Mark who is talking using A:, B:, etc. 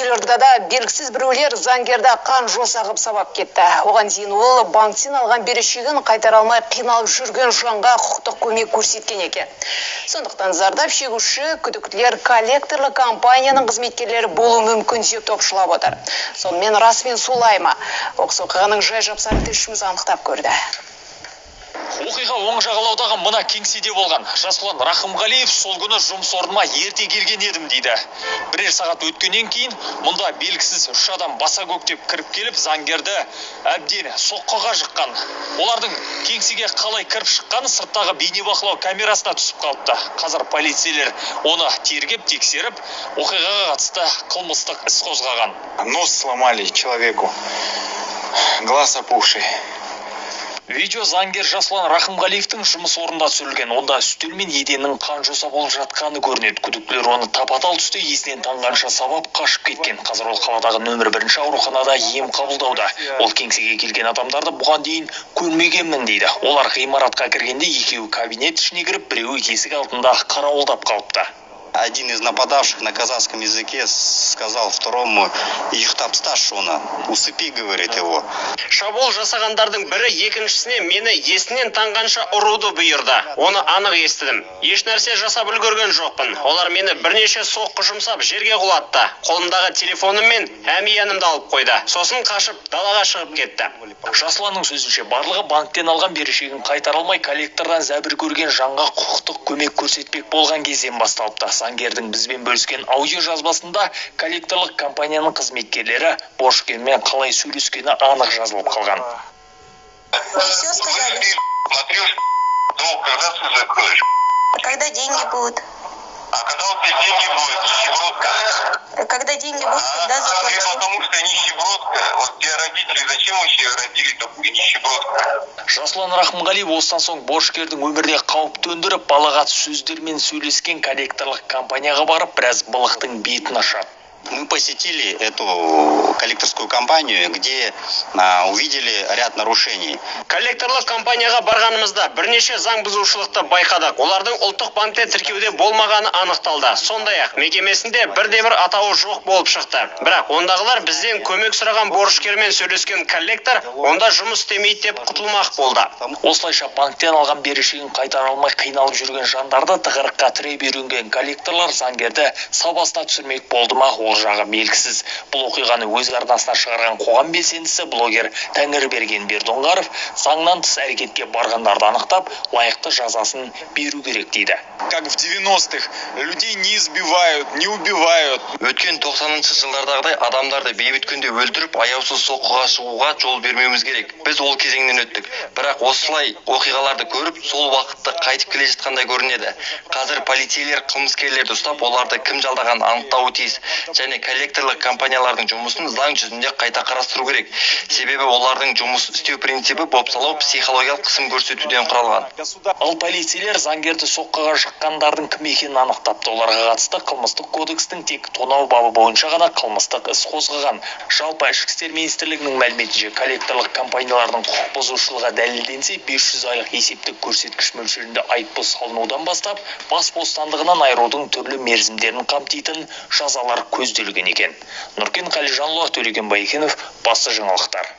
A: елордада белгісіз біреулер заңгерді қан жоса қып сабап кетті. Оған дейін ол банктен алған берешегін қайтара алмай қиналып жүрген жанға құқықтық көмек көрсеткен екен. Сондықтан зардап шегуші күдіктілер коллекторлы компанияның қызметкерлері болуы мүмкін деп топшылап отыр. Сонымен расымен солай ма? Оқыс оқиғаның жай жапсарын тілшіміз анықтап көрді.
B: Оқиға оң жағалаудағы мына кеңседе болған жасұлан рахымғалиев сол күні жұмыс орныма ерте келген едім дейді. Бірер сағат өткеннен кейін мұнда белгісіз үш адам баса көктеп кіріп келіп заңгерді әбден соққыға жыққан. Олардың кеңсеге қалай кіріп шыққаны сырттағы бейнебақылау камерасына түсіп қалыпты. Қазір полицейлер оны тергеп тексеріп оқиғаға қатысты қылмыстық іс қозғаған.
C: Нос сломали человеку. Глаз опухший.
B: Видео заңгер жасұлан рахымғалиевтің жұмыс орнында түсірілген. Онда үстел мен еденнің қан жоса болып жатқаны көрінеді. Күдіктілер оны тапа тал түсте есінен танғанша сабап қашып кеткен. Қазір ол қаладағы нөмір бірінші ауруханада ем қабылдауда. Ол кеңсеге келген адамдарды бұған дейін көрмегенмін дейді. Олар ғимаратқа кіргенде екеуі кабинет ішіне кіріп біреуі есік алдында қарауылдап қалыпты.
D: Один из нападавших на казахском языке сказал второму ұйықтап ұсташы оны усыпи говорит его.
E: Шабуыл жасағандардың бірі екіншісіне мені есінен танғанша ұруды бұйырды. Оны анық естідім. Еш нәрсе жасап үлгерген жоқпын. Олар мені бірнеше соққы жұмсап жерге құлатты. Қолымдағы телефоным мен әмиянымды алып қойды. Сосын қашып далаға шығып кетті.
B: Жасұланның сөзінше барлығы банктен алған берешегін қайтара алмай коллектордан зәбір көрген жанға құқықтық көмек көрсетпек болған кезден басталыпты. Заңгердің бізбен бөліскен аудио жазбасында коллекторлық компанияның қызметкерлері борышкермен қалай сөйлескені анық жазылып қалған
F: Все сказали.
G: Смотрю, когда
F: деньги будут?
G: А когда у тебя деньги будут? Нищебродка.
F: А Когда деньги будут,
G: А,
F: тогда
G: а
F: заплачу.
G: потому что нищебродка. Вот тебя родители зачем вообще родили такую нищебродка?
B: жасұлан рахымғалиев осыдан соң борышкердің өміріне қауіп төндіріп балағат сөздермен сөйлескен коллекторлық компанияға барып біраз былықтың бетін ашады
D: мы посетили эту коллекторскую компанию где а, увидели ряд нарушений.
E: Коллекторлық компанияға барғанымызда бірнеше заң бұзушылықты байқадық. Олардың ұлттық банкте тіркеуде болмағаны анықталды. Сондай ақ мекемесінде бірде бір атауы жоқ болып шықты. Бірақ ондағылар бізден көмек сұраған борышкермен сөйлескен коллектор онда жұмыс істемейді деп құтылмақ болды.
B: Осылайша банктен алған берешегін қайтара алмай қиналып жүрген жандарды тығырыққа тіреп үйренген коллекторлар заңгерді сабасына түсірмек болды ма ол жағы белгісіз. Бұл оқиғаны өз арнасына шығарған қоғам белсендісі блогер тәңірберген бердоңғаров заңнан тыс әрекетке барғандарды анықтап лайықты жазасын беру керек дейді.
C: Как в 90-х людей не избивают не убивают.
H: Өткен 90-шы жылдардағыдай адамдарды бейбіт күнде өлтіріп аяусыз соққыға шығуға жол бермеуіміз керек. Біз ол кезеңнен өттік. Бірақ осылай оқиғаларды көріп сол уақытты қайтып келе жатқандай көрінеді. Қазір полицейлер қылмыскерлерді ұстап оларды кім жалдағанын анықтауы тиіс. Және коллекторлық компаниялардың жұмысын заң жүзінде қайта қарастыру керек. Себебі олардың жұмыс істеу принципі бопсалау психологиялық қысым көрсетуден құралған.
B: Ал полицейлер заңгерді соққыға жыққандардың кім екенін анықтапты. Оларға қатысты қылмыстық кодекстің тек тонау бабы бойынша ғана қылмыстық іс қозғаған. Жалпы ішкі істер министрлігінің мәліметінше коллекторлық компаниялардың құқық бұзушылығы дәлелденсе 500 айлық есептік көрсеткіш мөлшерінде айыппұл салынудан бастап бас бостандығынан айырудың түрлі мерзімдерін қамтитын жазалар көзделген екен. Нұркен қалижанұлы төлеген байекенов басты жаңалықтар.